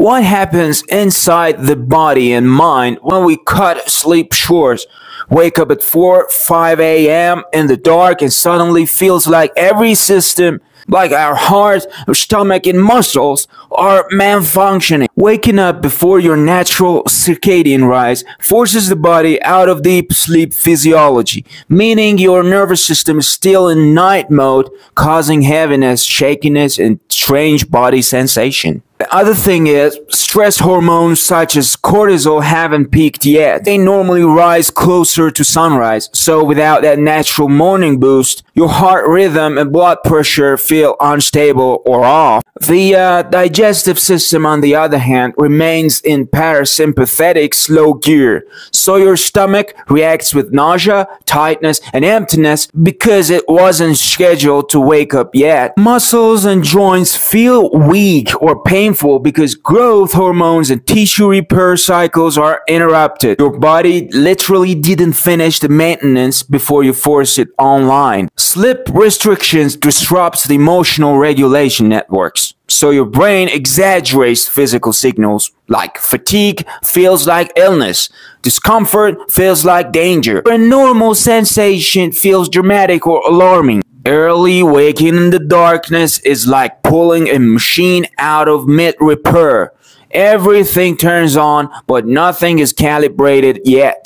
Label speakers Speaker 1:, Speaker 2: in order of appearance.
Speaker 1: What happens inside the body and mind when we cut sleep short? Wake up at 4, 5 a.m. in the dark and suddenly feels like every system, like our heart, our stomach, and muscles are malfunctioning. Waking up before your natural circadian rise forces the body out of deep sleep physiology, meaning your nervous system is still in night mode, causing heaviness, shakiness, and strange body sensation. The other thing is, stress hormones such as cortisol haven't peaked yet. They normally rise closer to sunrise, so without that natural morning boost, your heart rhythm and blood pressure feel unstable or off. The uh, digestive system, on the other hand, remains in parasympathetic slow gear, so your stomach reacts with nausea, tightness, and emptiness because it wasn't scheduled to wake up yet. Muscles and joints feel weak or painful because growth hormones and tissue repair cycles are interrupted. Your body literally didn't finish the maintenance before you force it online. Sleep restrictions disrupts the emotional regulation networks. So your brain exaggerates physical signals like fatigue feels like illness, discomfort feels like danger, a normal sensation feels dramatic or alarming. Early waking in the darkness is like pulling a machine out of mid repair. Everything turns on, but nothing is calibrated yet.